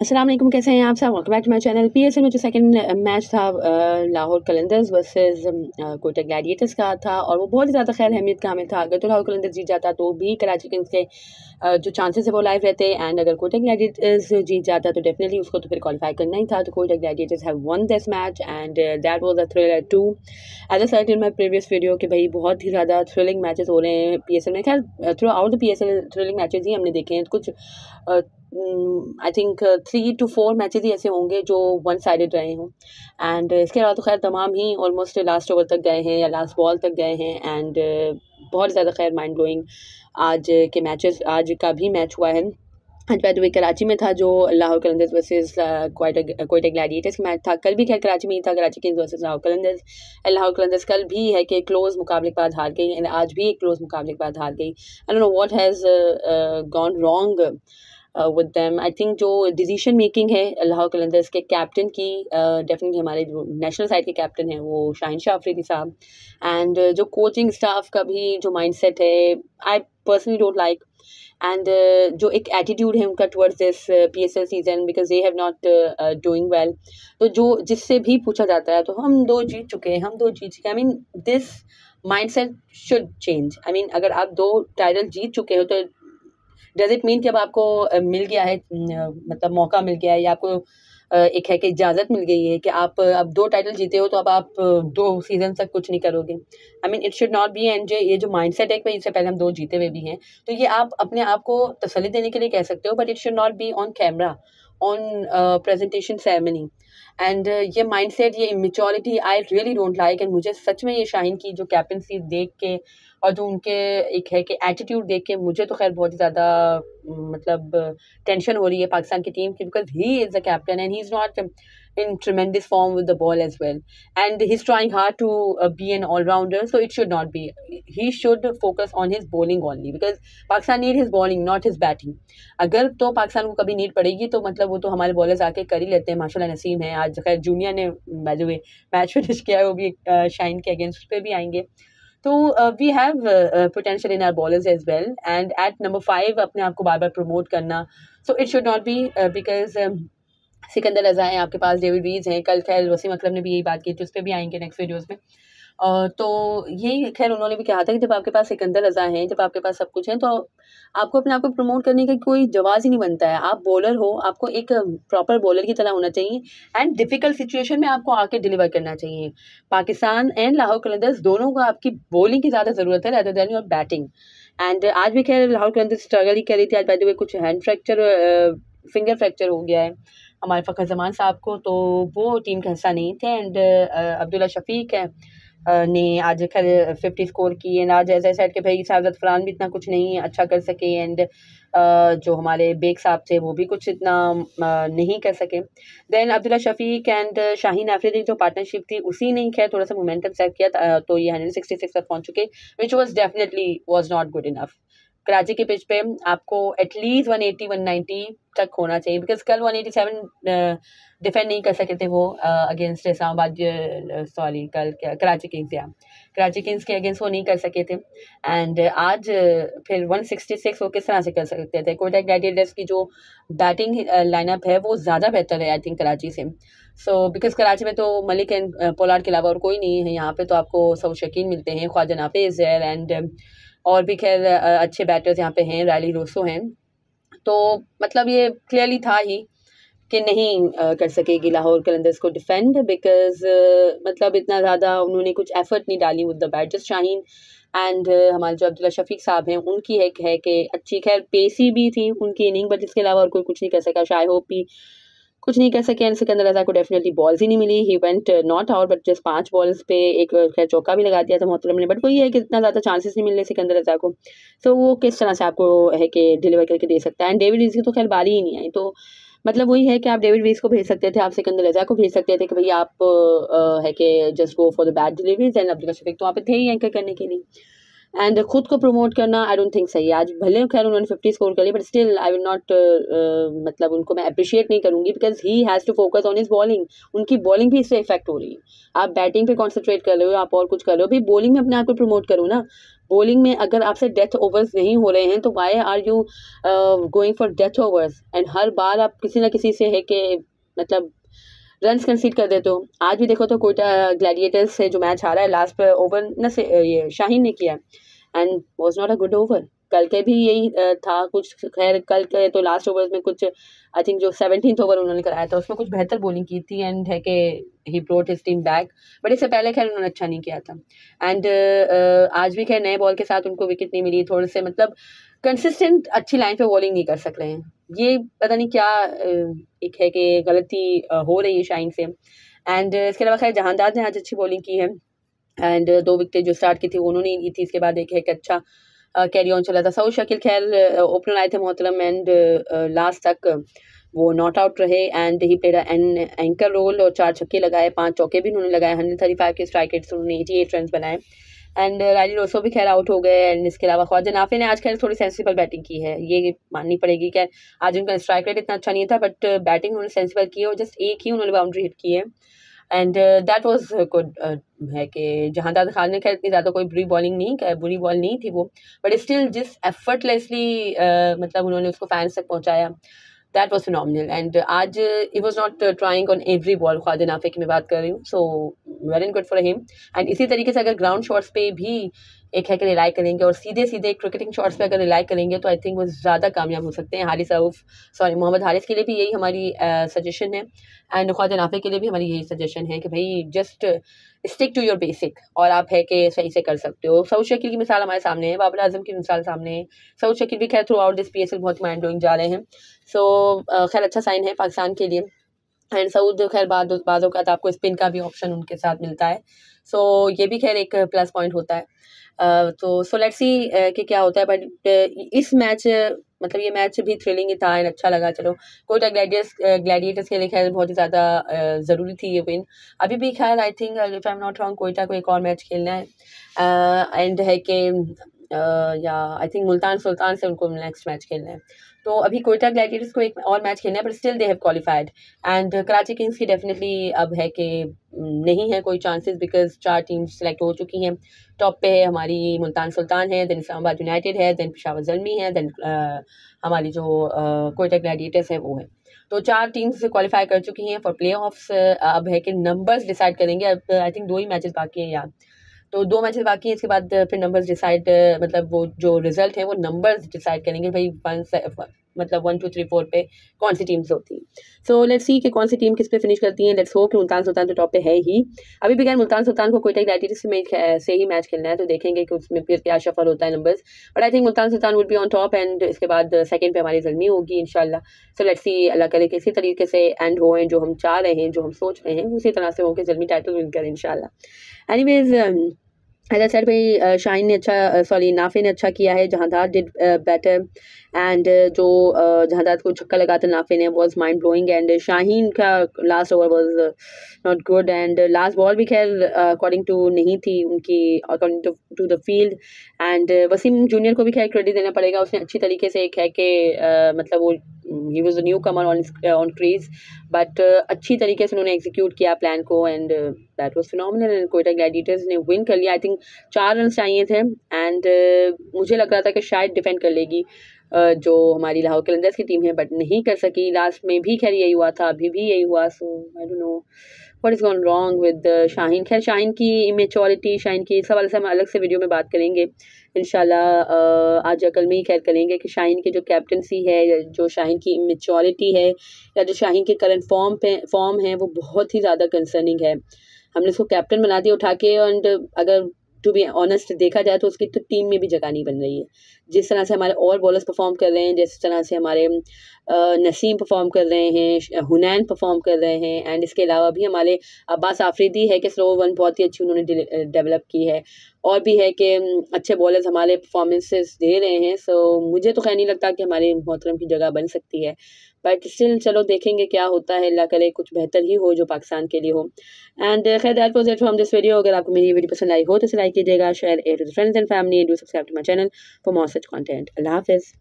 वालेकुम कैसे हैं आप सब? Welcome back to my channel PSL में जो सेकंड मैच था लाहौर कलंदर्स वर्सेस कोटा ग्लैडिएटर्स का था और वो बहुत ही ज़्यादा खैर अहमियत का हमें था। अगर तो लाहौर कलंदर्स जीत जाता तो भी कराची किंग्स के जो चांसेस है वो लाइव रहते एंड अगर कोटा ग्लैडिएटर्स जीत जाता तो डेफिनेटली उसको तो फिर क्वालिफाई करना ही था। तो Quetta Gladiators have won this match and that was a thriller too as I said in my previous video कि भाई बहुत ही ज़्यादा थ्रिलिंग मैचेस हो रहे हैं पी एस एल में। खैर throughout the P S L thrilling matches ही हमने देखे हैं। कुछ I think three two four matches ही ऐसे होंगे जो वन साइडेड रहे हों। एंड इसके अलावा तो खैर तमाम ही ऑलमोस्ट लास्ट ओवर तक गए हैं या लास्ट बॉल तक गए हैं एंड uh, बहुत ज़्यादा खैर माइंड ब्लोइंग आज के मैचेस आज का भी मैच हुआ है। आज बैद कराची में था जो लाहौर कलंदर्स वर्सेस कोयटा ग्लैडिएटर्स का मैच था। कल भी खैर कराची में ही था कराची किंग्स वर्सेस लाहौर कलंदर्स। लाहौर कलंदर्स कल भी है कि क्लोज मुकाबले के बाद हार गई एंड आज भी एक क्लोज मुकाबले के बाद हार गई। I don't know what has gone wrong with them I think जो डिसीज़न मेकिंग है अल्लाह कलंदर्स के कैप्टन की डेफिनेटली uh, हमारे जो नेशनल साइड के कैप्टन हैं वो शाहिन शाह अफरीदी साहब। एंड uh, जो कोचिंग स्टाफ का भी जो माइंड सेट है I personally don't like and जो एक एटीट्यूड है उनका towards this P S L season because they have not doing well तो जो जिससे भी पूछा जाता है तो हम दो जीत चुके हैं हम दो जीत चुके हैं। I mean this mindset should change I mean अगर आप दो टाइटल जीत चुके हो तो डज इट मीन कि अब आपको मिल गया है मतलब मौका मिल गया है या आपको एक है कि इजाज़त मिल गई है कि आप, अब दो टाइटल जीते हो तो अब आप दो सीज़न तक कुछ नहीं करोगे। I mean it should not be and ये जो माइंड सेट है इससे पहले हम दो जीते हुए भी हैं तो ये आप अपने आप को तसली देने के लिए कह सकते हो but it should not be on camera on presentation ceremony and ये माइंड सेट ये immaturity I really don't like and मुझे सच में ये शाहीन की जो कैप्टनसी देख के और जो उनके एक है कि एटीट्यूड देख के मुझे तो खैर बहुत ज़्यादा मतलब टेंशन हो रही है पाकिस्तान की टीम की because he is the captain and he is not in tremendous form with the ball as well. And he's trying hard to uh, be an all rounder, so it should not be. He should focus on his bowling only because Pakistan need his bowling, not his batting. अगर तो पाकिस्तान को कभी need पड़ेगी तो मतलब वो तो हमारे बॉलर्स आके कर ही लेते हैं माशाल्लाह नसीम है आज खैर जूनियर ने by the way match finish किया है वो भी शाइन के अगेंस्ट पे भी आएंगे तो we have potential in our bowlers as well and at number five अपने आप को बार बार प्रमोट करना so it should not be because Sikandar Raza है, आपके पास डेविड वीज हैं, कल खैर वसीम अकरम ने भी यही बात की थी उस पर भी आएँगे नेक्स्ट वीडियोज़ में। और तो यही खैर उन्होंने भी कहा था कि जब आपके पास सिकंदर रजा हैं, जब आपके पास सब कुछ है तो आपको अपने आप को प्रमोट करने का कोई जवाब ही नहीं बनता है। आप बॉलर हो, आपको एक प्रॉपर बॉलर की तरह होना चाहिए एंड डिफ़िकल्ट सिचुएशन में आपको आके डिलीवर करना चाहिए। पाकिस्तान एंड लाहौर कलंदर्स दोनों को आपकी बॉलिंग की ज़्यादा ज़रूरत है rather than your batting and आज भी खैर लाहौर कलंदर्स स्ट्रगल ही कर रही थी। आज बैठे हुए कुछ हैंड फ्रैक्चर फिंगर फ्रैक्चर हो गया है। हमारे फ़खर जमान साहब को तो वो टीम का हिस्सा नहीं थे एंड अब्दुल्ला शफीक है। ने आज खैर फिफ्टी स्कोर की एंड आज ऐसा सेट के भाई साहब फरहान भी इतना कुछ नहीं अच्छा कर सके एंड जो हमारे बेग साहब थे वो भी कुछ इतना नहीं कर सके। देन अब्दुल्ला शफीक एंड शाहीन आफरीदी जो पार्टनरशिप थी उसी ने खैर थोड़ा सा मोमेंटम सेट किया तो ये हंड्रेड सिक्सटी सिक्स तक पहुँच चुके which was definitely was not good enough Karachi के पिच पे आपको at least one eighty one ninety तक होना चाहिए। बिकॉज़ कल वन एटी सेवन डिफेंड नहीं कर सके थे वो अगेंस्ट इस्लामाबाद सॉरी कल कराची किंग्स या कराची किंग्स के अगेंस्ट वो नहीं कर सके थे। एंड आज फिर 166 वो किस तरह से कर सकते थे? कोटा ग्लैडिएटर्स की जो बैटिंग लाइनअप है, वो ज़्यादा बेहतर है आई थिंक कराची से। सो बिकॉज़ कराची में तो मलिक एंड पोलार्ड के अलावा और कोई नहीं है यहाँ पे तो आपको सब शकीन मिलते हैं। ख्वाजा नाफिज एंड और भी खैर अच्छे बैटर्स यहाँ पे हैं रैली रोसो हैं। तो मतलब ये क्लियरली था ही कि नहीं कर सकेगी लाहौर कलंदर्स को डिफेंड बिकॉज़ मतलब इतना ज़्यादा उन्होंने कुछ एफर्ट नहीं डाली with the bat just Shaheen and हमारे जो अब्दुल्ला शफीक साहब हैं, उनकी एक है कि अच्छी, खैर पेसी भी थी उनकी इनिंग बट इसके अलावा और कोई कुछ नहीं कर सका। शाय होप भी कुछ नहीं कह सके सिकंदर रजा को डेफिनेटली बॉल्स ही नहीं मिली। He went not out but just पाँच बॉल्स पे एक खैर चौका भी लगा दिया था मोहतरम ने। बट वही है कि इतना ज़्यादा चांसेस नहीं मिल रहे सिकंदर रजा को। तो वो किस तरह से आपको है कि डिलीवर करके दे सकता है? एंड डेविड रीज की तो खैर बारी ही नहीं आई। तो मतलब वही है कि आप डेविड वीस को भेज सकते थे आप सिकंदर रजा को भेज सकते थे कि भाई आप है कि just go for the bad deliveries and Abdul Shafique तो वहाँ पे थे ही एंकर करने के लिए। एंड खुद को प्रमोट करना आई डोंट थिंक सही आज भले खैर उन्होंने फिफ्टी स्कोर कर लिया but still I will not मतलब उनको मैं अप्रिशिएट नहीं करूँगी because he has to focus on his bowling उनकी बॉलिंग भी इससे इफ़ेक्ट हो रही है। आप बैटिंग पे कॉन्सेंट्रेट कर रहे हो, आप और कुछ कर रहे हो भाई बॉलिंग में अपने आप को प्रमोट करो ना। बॉलिंग में अगर आपसे डेथ ओवर्स नहीं हो रहे हैं तो why are you going for death overs and हर बार आप किसी ना किसी से है कि मतलब रन कंसीड कर देते हो आज भी देखो तो कोयटा ग्लैडिएटर्स से जो मैच रहा है लास्ट पर ओवर न से ये शाहीन ने किया and was not a good over कल के भी यही था कुछ खैर कल के तो लास्ट ओवर में कुछ आई थिंक जो सेवनटीन ओवर उन्होंने कराया था उसमें कुछ बेहतर बॉलिंग की थी एंड है कि he brought his team back but इससे पहले खैर उन्होंने अच्छा नहीं किया था एंड uh, आज भी खैर नए बॉल के साथ उनको विकेट नहीं मिली थोड़े से मतलब कंसिस्टेंट अच्छी लाइन पे बॉलिंग नहीं कर सक रहे हैं ये पता नहीं क्या एक है कि गलती हो रही है शाइन से। एंड इसके अलावा खैर जहानदार ने आज अच्छी बॉलिंग की है। एंड दो विकेट जो स्टार्ट की थी उन्होंने दी थी। इसके बाद एक है कि अच्छा कैरी ऑन चला था। सऊद शकील खैर ओपनर आए थे मोहतरम एंड लास्ट तक वो नॉट आउट रहे। And he played an anchor role और चार छक्के लगाए, पाँच चौके भी उन्होंने लगाए। हंड्रेड थर्टी फाइव के स्ट्राइक रेट्स उन्होंने एटी एट रन बनाए। एंड राज़ी रोसो भी खैर आउट हो गए एंड इसके अलावा ख्वाजा नाफे ने आज खैर थोड़ी सेंसिबल बैटिंग की है। ये माननी पड़ेगी कि आज उनका स्ट्राइक रेट इतना अच्छा नहीं था बट बैटिंग उन्होंने सेंसिबल की है और जस्ट एक ही उन्होंने बाउंड्री हिट की है। एंड दैट वॉज़ गुड है कि जहाँ दादा खान ने खैर इतनी ज़्यादा कोई बुरी बॉलिंग नहीं बुरी बॉल नहीं थी वो। बट स्टिल जिस एफर्टलेसली uh, मतलब उन्होंने उसको फैंस तक पहुँचाया। दैट वॉज़ फिनॉमिनल एंड आज he was not trying on every ball Khawaja Nafay की मैं बात कर रही हूँ। So very good for him and इसी तरीके से अगर ग्राउंड शॉट्स पे भी एक है कि रिलाई करेंगे और सीधे सीधे क्रिकेटिंग शॉट्स पे अगर रिलाई करेंगे तो आई थिंक वो ज़्यादा कामयाब हो सकते हैं। हारिस रऊफ़ सॉरी मोहम्मद हारिस के लिए भी यही हमारी सजेशन है। एंड ख्वाजा नाफे के लिए भी हमारी यही सजेशन है कि भाई just stick to your basic और आप है कि सही से कर सकते हो। सऊद शकील की मिसाल हमारे सामने है बाबर आज़म की मिसाल सामने है। सऊद शकील भी खैर throughout this P S बहुत माइंड ब्लोइंग जा रहे हैं। सो so, खैर अच्छा साइन है पाकिस्तान के लिए। एंड सऊद खैर बाद का आपको स्पिन का भी ऑप्शन उनके साथ मिलता है। सो so, ये भी खैर एक प्लस पॉइंट होता है। तो सो लेट्स सी कि क्या होता है। बट इस मैच मतलब ये मैच भी थ्रिलिंग ही था एंड अच्छा लगा चलो। कोयटा ग्लैडियस ग्लैडिएटर्स के लिए खैर बहुत ही ज़्यादा ज़रूरी थी ये विन अभी भी खैर I think if I am not wrong Quetta को एक और मैच खेलना है। एंड है कि या आई थिंक मुल्तान सुल्तान से उनको नेक्स्ट मैच खेलना है। तो अभी कोयटा ग्लैडिएटर्स को एक और मैच खेलना है but still they have qualified and Karachi Kings की डेफिनेटली अब है कि नहीं है कोई चांसेस बिकॉज़ चार टीम्स सेलेक्ट हो चुकी हैं. टॉप पे है हमारी मुल्तान सुल्तान है दैन इस्लामाबाद यूनाइटेड है दैन पिशावर जलमी है दैन हमारी जो कोयटा ग्लैडिएटर्स है वो है. तो चार टीम्स क्वालिफाई कर चुकी हैं फॉर प्ले ऑफ्स अब है कि नंबर्स डिसाइड करेंगे. अब आई थिंक दो ही मैचेस बाकी हैं यार तो दो मैचेस बाकी हैं, इसके बाद, फिर नंबर्स डिसाइड मतलब वो जो रिज़ल्ट है, वो नंबर्स डिसाइड करेंगे भाई वन मतलब वन टू थ्री फोर पे कौन सी टीम्स होती हैं। सो लेट्स सी कि कौन सी टीम किस पे फिनिश करती हैं। लेट्स हो कि मुल्तान सुल्तान तो टॉप पे है ही। अभी क्या मुल्तान सुल्तान को कोई टेक से ही मैच खेलना है तो देखेंगे कि उसमें फिर क्या सफल होता है numbers but I think Multan Sultan would be on top and इसके बाद सेकेंड पे हमारी जलमी होगी इनशाला सो लेट्स सी अल्लाह करे कि इसी तरीके से एंड हो जो हम चाह रहे हैं, जो हम सोच रहे हैं, उसी तरह से हो कि जलमी टाइटल विन करें इनशाला एनीवेज एज सर भाई शाइन ने अच्छा सॉरी नाफे ने अच्छा किया है, जहांदार डिड बेटर एंड जो जहांदार को छक्का लगा था नाफे ने was mind blowing and Shaheen का last over was not good and last ball भी खैर अकॉर्डिंग टू नहीं थी उनकी according to to the field and Wasim junior को भी खैर क्रेडिट देना पड़ेगा. उसने अच्छी तरीके से एक है कि मतलब वो he was a newcomer on on crease but अच्छी तरीके से उन्होंने एग्जीक्यूट किया प्लान को and that was phenomenal and Quetta Gladiators ने विन कर लिया. आई थिंक चार रन चाहिए थे एंड uh, मुझे लग रहा था कि शायद डिफेंड कर लेगी. जो हमारी लाहौर कलंदर्स की टीम है बट नहीं कर सकी। लास्ट में भी खैर यही हुआ था, अभी भी यही हुआ so I don't know what is gone wrong with Shaheen खैर शाहीन की इमेचोरिटी शाहीन की सवाल से हम अलग से वीडियो में बात करेंगे। इन आज कल में ही खैर करेंगे कि शाहीन की जो कैप्टनसी है, जो शाहीन की इमेच्योरिटी है, या जो शाहीन के करंट फॉर्म पे फॉर्म है, वो बहुत ही ज़्यादा कंसर्निंग है। हमने उसको कैप्टन बना दिया उठा के एंड अगर टू बी ऑनेस्ट देखा जाए तो उसकी तो टीम में भी जगह नहीं बन रही है। जिस तरह से हमारे और बॉलर्स परफॉर्म कर रहे हैं, जिस तरह से हमारे नसीम परफॉर्म कर रहे हैं हुनैन परफॉर्म कर रहे हैं एंड इसके अलावा भी हमारे अब्बास आफरीदी है कि स्लो वन बहुत ही अच्छी उन्होंने डेवलप की है। और भी है कि अच्छे बॉलर्स हमारे परफॉर्मेंसेस दे रहे हैं सो मुझे तो खैर नहीं लगता कि हमारे मोहतरम की जगह बन सकती है। बट स्टिल चलो देखेंगे क्या होता है, अल्लाह करे कुछ बेहतर ही हो जो पाकिस्तान के लिए हो। एंड खैर that was it from this video अगर आपको मेरी वीडियो पसंद आई हो तो लाइक कीजिएगा share with friends and family do subscribe to my channel for more such content अल्लाह हाफिज़